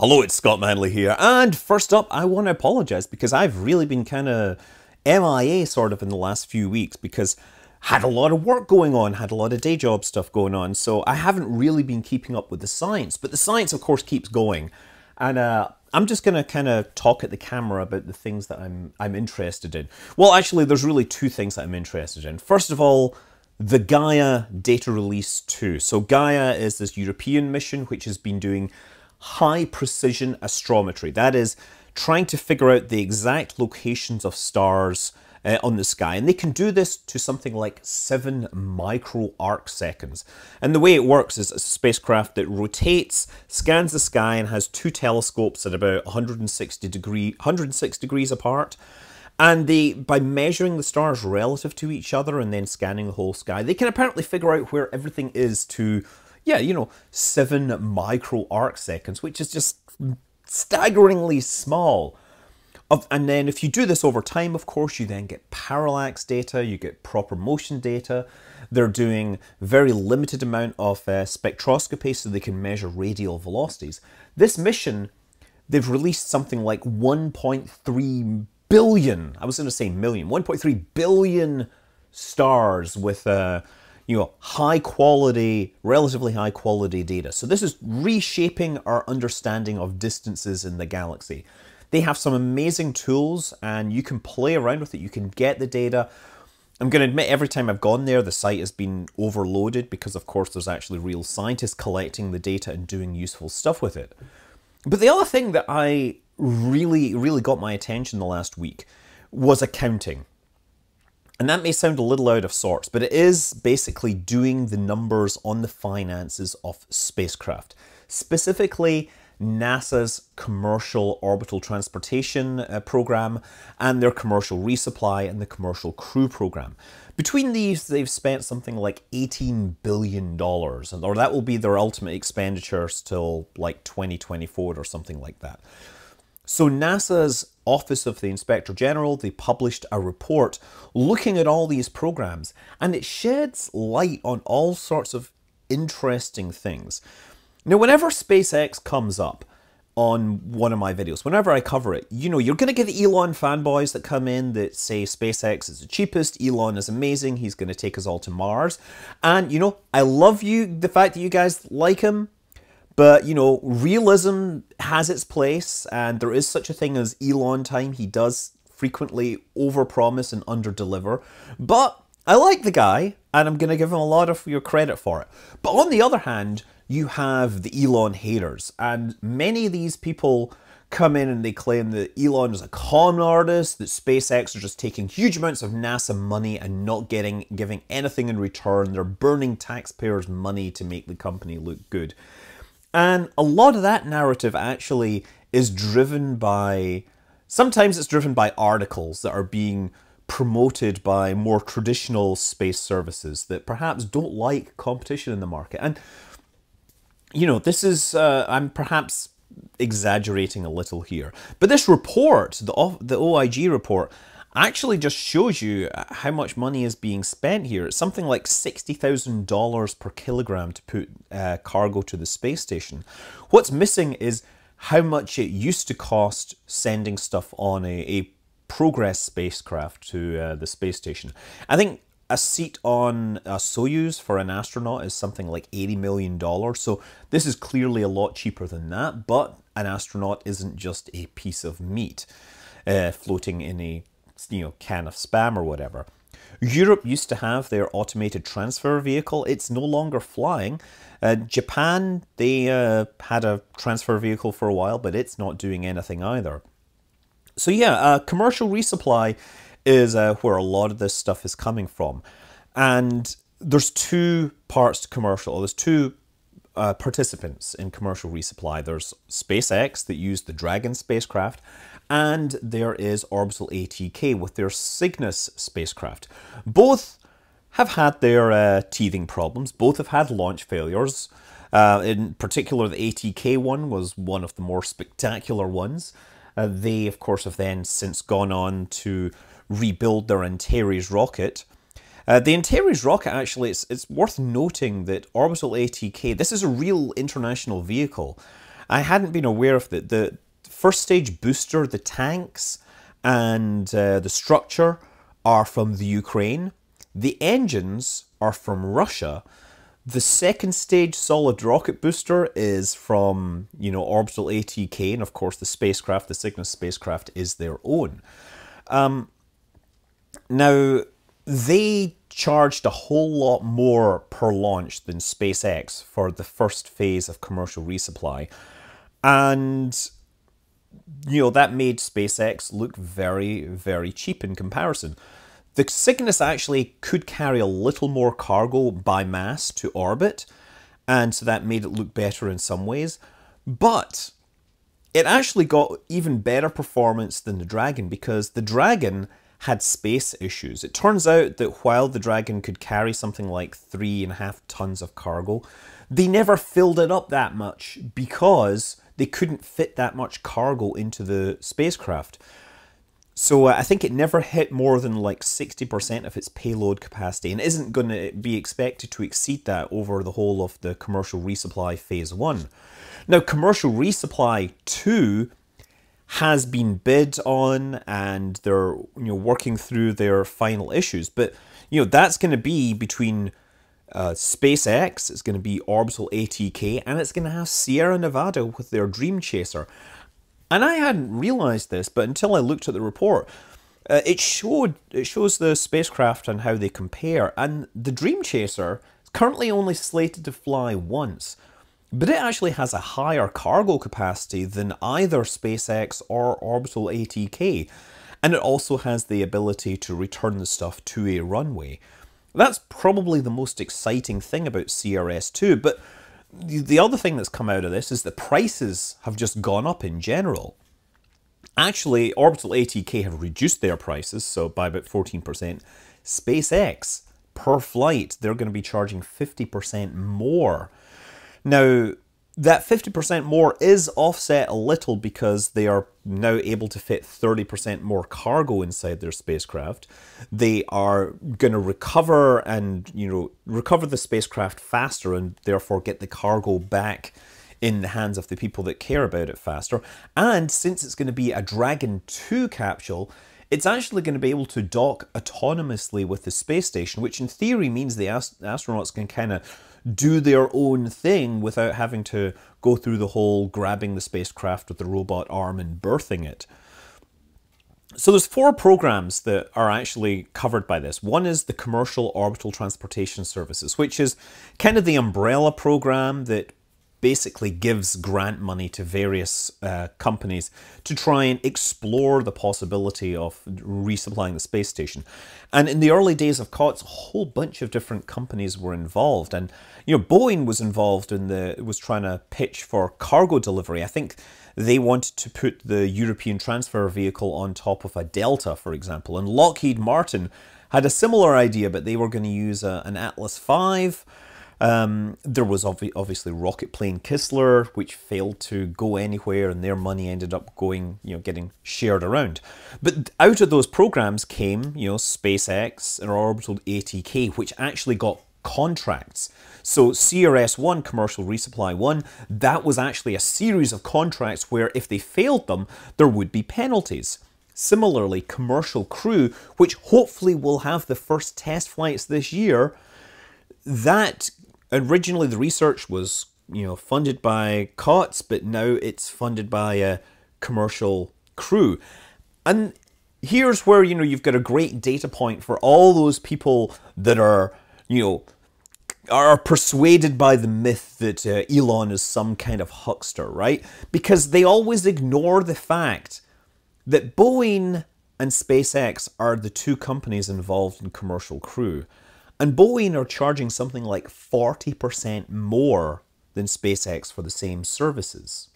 Hello, it's Scott Manley here. And first up, I want to apologize because I've really been kind of MIA sort of in the last few weeks because I had a lot of work going on, had a lot of day job stuff going on. So I haven't really been keeping up with the science, but the science of course keeps going. And uh, I'm just going to kind of talk at the camera about the things that I'm I'm interested in. Well, actually there's really two things that I'm interested in. First of all, the Gaia data release 2. So Gaia is this European mission which has been doing high precision astrometry. That is, trying to figure out the exact locations of stars uh, on the sky. And they can do this to something like 7 micro arc seconds. And the way it works is a spacecraft that rotates, scans the sky, and has two telescopes at about 160, degree, 106 degrees apart. And they, by measuring the stars relative to each other and then scanning the whole sky, they can apparently figure out where everything is to yeah, you know, seven micro arc seconds, which is just staggeringly small. Of, and then if you do this over time, of course, you then get parallax data, you get proper motion data. They're doing very limited amount of uh, spectroscopy so they can measure radial velocities. This mission, they've released something like 1.3 billion, I was going to say million, 1.3 billion stars with uh, you know, high quality, relatively high quality data. So this is reshaping our understanding of distances in the galaxy. They have some amazing tools and you can play around with it. You can get the data. I'm going to admit every time I've gone there, the site has been overloaded because of course there's actually real scientists collecting the data and doing useful stuff with it. But the other thing that I really, really got my attention the last week was accounting. And that may sound a little out of sorts, but it is basically doing the numbers on the finances of spacecraft. Specifically, NASA's Commercial Orbital Transportation uh, Program and their Commercial Resupply and the Commercial Crew Program. Between these, they've spent something like $18 billion, or that will be their ultimate expenditures till like 2024 or something like that. So NASA's Office of the Inspector General, they published a report looking at all these programs, and it sheds light on all sorts of interesting things. Now, whenever SpaceX comes up on one of my videos, whenever I cover it, you know, you're going to get the Elon fanboys that come in that say SpaceX is the cheapest, Elon is amazing, he's going to take us all to Mars. And, you know, I love you, the fact that you guys like him, but, you know, realism has its place, and there is such a thing as Elon time. He does frequently overpromise and underdeliver. But I like the guy, and I'm going to give him a lot of your credit for it. But on the other hand, you have the Elon haters, and many of these people come in and they claim that Elon is a con artist, that SpaceX are just taking huge amounts of NASA money and not getting giving anything in return. They're burning taxpayers' money to make the company look good. And a lot of that narrative actually is driven by, sometimes it's driven by articles that are being promoted by more traditional space services that perhaps don't like competition in the market. And, you know, this is, uh, I'm perhaps exaggerating a little here, but this report, the, the OIG report, actually just shows you how much money is being spent here. It's something like $60,000 per kilogram to put uh, cargo to the space station. What's missing is how much it used to cost sending stuff on a, a Progress spacecraft to uh, the space station. I think a seat on a Soyuz for an astronaut is something like $80 million. So this is clearly a lot cheaper than that, but an astronaut isn't just a piece of meat uh, floating in a you know, can of spam or whatever. Europe used to have their automated transfer vehicle. It's no longer flying. Uh, Japan, they uh, had a transfer vehicle for a while, but it's not doing anything either. So yeah, uh, commercial resupply is uh, where a lot of this stuff is coming from. And there's two parts to commercial. There's two uh, participants in commercial resupply. There's SpaceX that used the Dragon spacecraft, and there is Orbital ATK with their Cygnus spacecraft. Both have had their uh, teething problems, both have had launch failures. Uh, in particular, the ATK one was one of the more spectacular ones. Uh, they, of course, have then since gone on to rebuild their Antares rocket. Uh, the Antares rocket, actually, it's, it's worth noting that Orbital ATK, this is a real international vehicle. I hadn't been aware of that. the first stage booster, the tanks and uh, the structure are from the Ukraine. The engines are from Russia. The second stage solid rocket booster is from, you know, Orbital ATK, and of course the spacecraft, the Cygnus spacecraft, is their own. Um, now, they charged a whole lot more per launch than SpaceX for the first phase of commercial resupply. And, you know, that made SpaceX look very, very cheap in comparison. The Cygnus actually could carry a little more cargo by mass to orbit, and so that made it look better in some ways. But it actually got even better performance than the Dragon because the Dragon had space issues. It turns out that while the Dragon could carry something like three and a half tons of cargo, they never filled it up that much because they couldn't fit that much cargo into the spacecraft. So uh, I think it never hit more than like 60% of its payload capacity and isn't going to be expected to exceed that over the whole of the commercial resupply phase 1. Now commercial resupply 2 has been bid on and they're you know working through their final issues but you know that's going to be between uh, SpaceX, it's going to be Orbital ATK, and it's going to have Sierra Nevada with their Dream Chaser. And I hadn't realized this, but until I looked at the report, uh, it showed it shows the spacecraft and how they compare. And the Dream Chaser is currently only slated to fly once, but it actually has a higher cargo capacity than either SpaceX or Orbital ATK, and it also has the ability to return the stuff to a runway. That's probably the most exciting thing about CRS2, but the other thing that's come out of this is the prices have just gone up in general. Actually, Orbital ATK have reduced their prices, so by about 14%. SpaceX, per flight, they're going to be charging 50% more. Now, that 50% more is offset a little because they are now able to fit 30% more cargo inside their spacecraft. They are going to recover and, you know, recover the spacecraft faster and therefore get the cargo back in the hands of the people that care about it faster. And since it's going to be a Dragon 2 capsule, it's actually going to be able to dock autonomously with the space station, which in theory means the ast astronauts can kind of do their own thing without having to go through the whole grabbing the spacecraft with the robot arm and berthing it. So there's four programs that are actually covered by this. One is the Commercial Orbital Transportation Services, which is kind of the umbrella program that basically gives grant money to various uh, companies to try and explore the possibility of resupplying the space station. And in the early days of COTS, a whole bunch of different companies were involved. And, you know, Boeing was involved in the, was trying to pitch for cargo delivery. I think they wanted to put the European transfer vehicle on top of a Delta, for example. And Lockheed Martin had a similar idea, but they were going to use a, an Atlas V um, there was ob- obviously Rocketplane Kistler, which failed to go anywhere, and their money ended up going, you know, getting shared around. But out of those programs came, you know, SpaceX and Orbital ATK, which actually got contracts. So CRS1, Commercial Resupply 1, that was actually a series of contracts where if they failed them, there would be penalties. Similarly, Commercial Crew, which hopefully will have the first test flights this year, that originally the research was you know funded by COTS, but now it's funded by a commercial crew. And here's where you know you've got a great data point for all those people that are you know are persuaded by the myth that uh, Elon is some kind of huckster, right? Because they always ignore the fact that Boeing and SpaceX are the two companies involved in commercial crew. And Boeing are charging something like 40% more than SpaceX for the same services.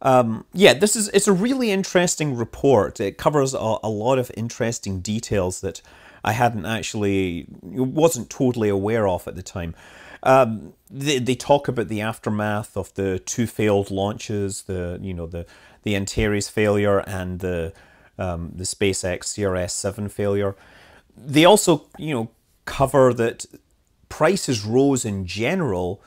Um, yeah, this is it's a really interesting report. It covers a, a, lot of interesting details that I hadn't actually wasn't totally aware of at the time. Um, they, they talk about the aftermath of the two failed launches, the you know the the Antares failure and the um, the SpaceX CRS-7 failure they also, you know, cover that prices rose in general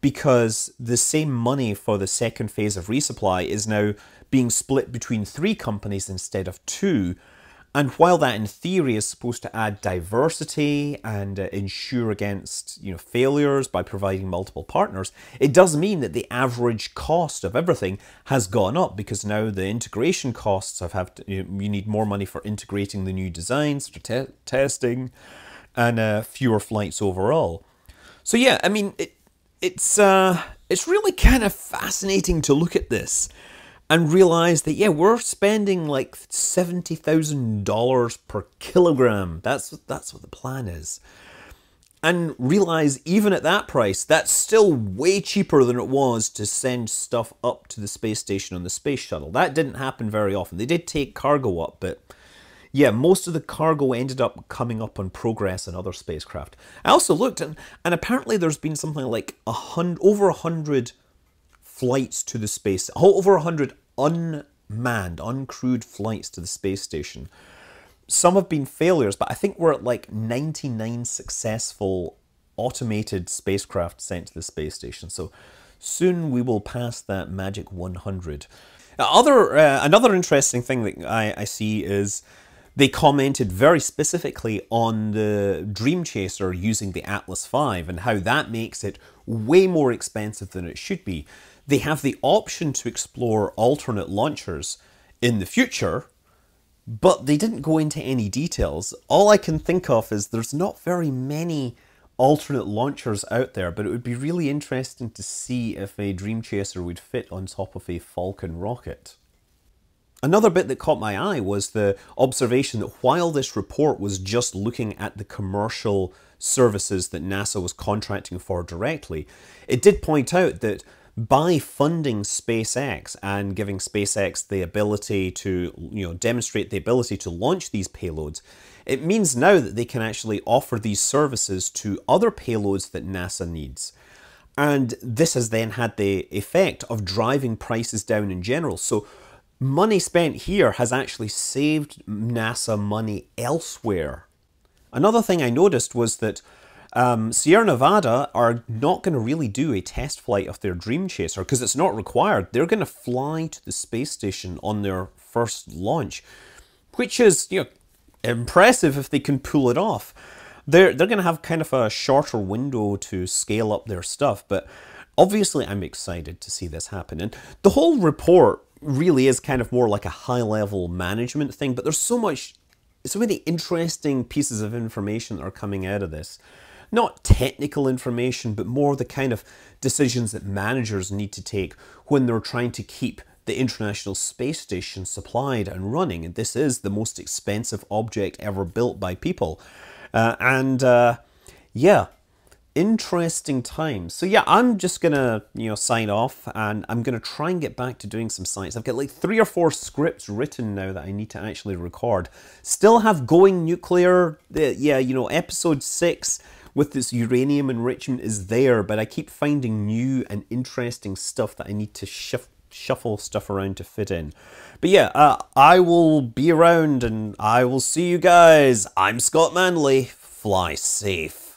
because the same money for the second phase of resupply is now being split between three companies instead of two. And while that in theory is supposed to add diversity and uh, ensure against you know failures by providing multiple partners, it does mean that the average cost of everything has gone up because now the integration costs have, to, you, know, you need more money for integrating the new designs for te- testing and uh, fewer flights overall. So yeah, I mean it, it's uh, it's really kind of fascinating to look at this and realize that yeah we're spending like $70,000 per kilogram. That's that's what the plan is. And realize even at that price that's still way cheaper than it was to send stuff up to the space station on the space shuttle. That didn't happen very often. They did take cargo up but yeah, most of the cargo ended up coming up on Progress and other spacecraft. I also looked, and, and apparently there's been something like a hundred, over a hundred flights to the space, over a hundred unmanned, uncrewed flights to the space station. Some have been failures, but I think we're at like 99 successful automated spacecraft sent to the space station. So soon we will pass that magic 100. Other, uh, another interesting thing that I, I see is they commented very specifically on the Dream Chaser using the Atlas V and how that makes it way more expensive than it should be. They have the option to explore alternate launchers in the future, but they didn't go into any details. All I can think of is there's not very many alternate launchers out there, but it would be really interesting to see if a Dream Chaser would fit on top of a Falcon rocket. Another bit that caught my eye was the observation that while this report was just looking at the commercial services that NASA was contracting for directly, it did point out that by funding SpaceX and giving SpaceX the ability to you know demonstrate the ability to launch these payloads, it means now that they can actually offer these services to other payloads that NASA needs. And this has then had the effect of driving prices down in general. So money spent here has actually saved NASA money elsewhere. Another thing I noticed was that um, Sierra Nevada are not going to really do a test flight of their Dream Chaser because it's not required. They're going to fly to the space station on their first launch, which is you know impressive if they can pull it off. They're they're going to have kind of a shorter window to scale up their stuff, but obviously I'm excited to see this happen. And the whole report really is kind of more like a high level management thing, but there's so much, so many interesting pieces of information that are coming out of this. Not technical information, but more the kind of decisions that managers need to take when they're trying to keep the International Space Station supplied and running. And this is the most expensive object ever built by people. Uh, and uh, yeah, interesting times. So yeah, I'm just gonna you know sign off, and I'm gonna try and get back to doing some science. I've got like three or four scripts written now that I need to actually record. Still have going nuclear. Yeah, you know, episode six with this uranium enrichment is there, but I keep finding new and interesting stuff that I need to shift shuffle stuff around to fit in. But yeah, uh, I will be around and I will see you guys. I'm Scott Manley. Fly safe.